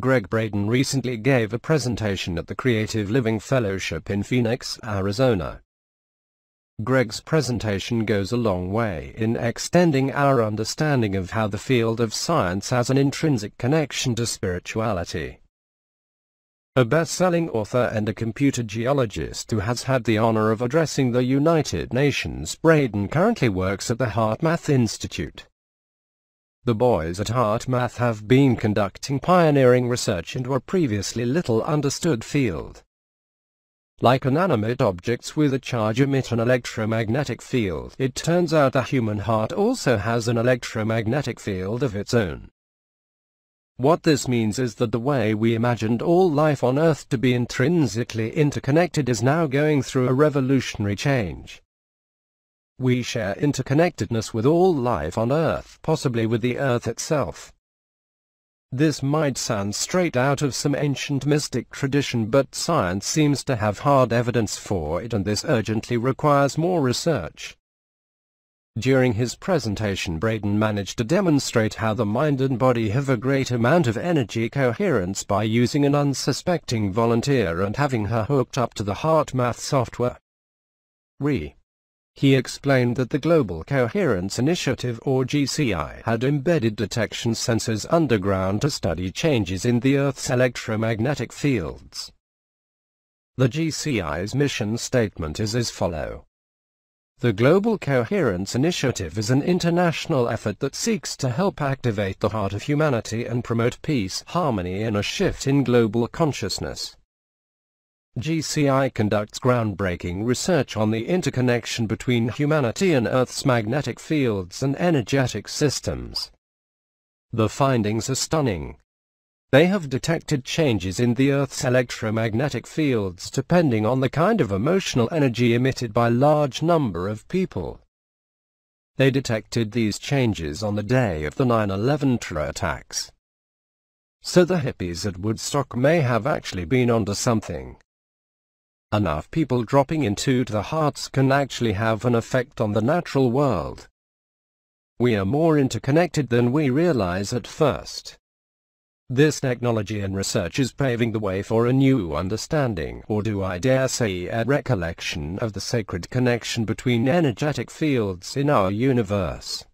Gregg Braden recently gave a presentation at the Creative Living Fellowship in Phoenix, Arizona. Gregg's presentation goes a long way in extending our understanding of how the field of science has an intrinsic connection to spirituality. A best-selling author and a computer geologist who has had the honor of addressing the United Nations, Braden currently works at the HeartMath Institute. The boys at HeartMath have been conducting pioneering research into a previously little understood field. Like inanimate objects with a charge emit an electromagnetic field, it turns out the human heart also has an electromagnetic field of its own. What this means is that the way we imagined all life on Earth to be intrinsically interconnected is now going through a revolutionary change. We share interconnectedness with all life on Earth, possibly with the Earth itself. This might sound straight out of some ancient mystic tradition but science seems to have hard evidence for it and this urgently requires more research. During his presentation Braden managed to demonstrate how the mind and body have a great amount of energy coherence by using an unsuspecting volunteer and having her hooked up to the HeartMath software. Re. He explained that the Global Coherence Initiative or GCI had embedded detection sensors underground to study changes in the Earth's electromagnetic fields. The GCI's mission statement is as follow. The Global Coherence Initiative is an international effort that seeks to help activate the heart of humanity and promote peace, harmony and a shift in global consciousness. GCI conducts groundbreaking research on the interconnection between humanity and Earth's magnetic fields and energetic systems. The findings are stunning. They have detected changes in the Earth's electromagnetic fields depending on the kind of emotional energy emitted by large number of people. They detected these changes on the day of the 9-11 terror attacks. So the hippies at Woodstock may have actually been onto something. Enough people dropping into the hearts can actually have an effect on the natural world. We are more interconnected than we realize at first. This technology and research is paving the way for a new understanding, or do I dare say a recollection of the sacred connection between energetic fields in our universe.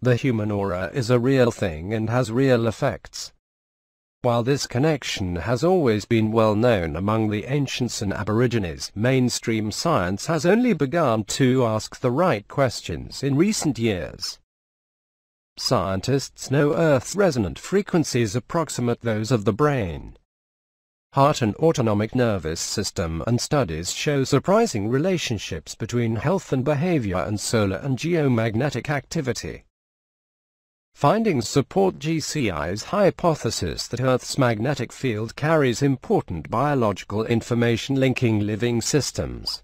The human aura is a real thing and has real effects. While this connection has always been well known among the ancients and aborigines, mainstream science has only begun to ask the right questions in recent years. Scientists know Earth's resonant frequencies approximate those of the brain, heart and autonomic nervous system and studies show surprising relationships between health and behavior and solar and geomagnetic activity. Findings support GCI's hypothesis that Earth's magnetic field carries important biological information linking living systems.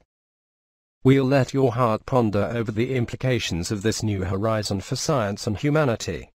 We'll let your heart ponder over the implications of this new horizon for science and humanity.